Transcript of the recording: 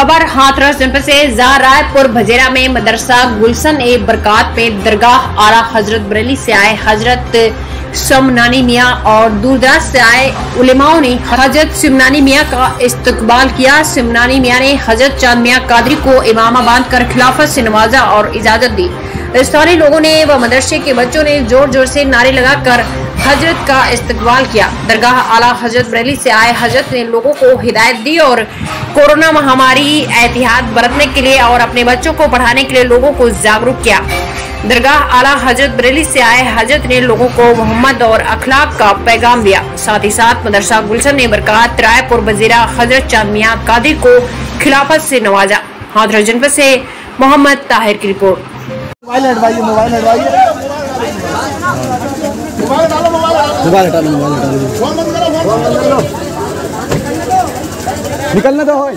खबर हाथरस जनपद से जा रायपुर भजेरा में मदरसा गुलशन ए बरकात में दरगाह आला हज़रत बरेली से आए हज़रत शमनानी मियाँ और दूर दराज से आए उलेमाओं ने हज़रत सिमनानी मियाँ का इस्तकबाल किया। सिमनानी मियाँ ने हज़रत चाँद मियाँ कादरी को इमामा बाँध कर खिलाफत से नवाजा और इजाज़त दी। स्थानीय लोगों ने व मदरसे के बच्चों ने ज़ोर ज़ोर से नारे लगाकर हज़रत का इस्तकबाल किया। दरगाह आला हज़रत बरेली से आए हज़रत ने लोगों को हिदायत दी और कोरोना महामारी एहतियात बरतने के लिए और अपने बच्चों को पढ़ाने के लिए लोगों को जागरूक किया। दरगाह आला हज़रत बरेली से आए हज़रत ने लोगों को मोहम्मद और अखलाक का पैगाम दिया। साथ ही साथ मदरसा गुलशन ने बरकत रायपुर बजीरा हज़रत चाँद मियाँ कादिर को खिलाफत से नवाजा। हाथरस जनपद से मोहम्मद ताहिर की रिपोर्ट। मोबाइल हटवाइए मोबाइल हटवाइए। मोबाइल मोबाइल मोबाइल हटा लो मोबाइल हटा लो निकलने तो होए।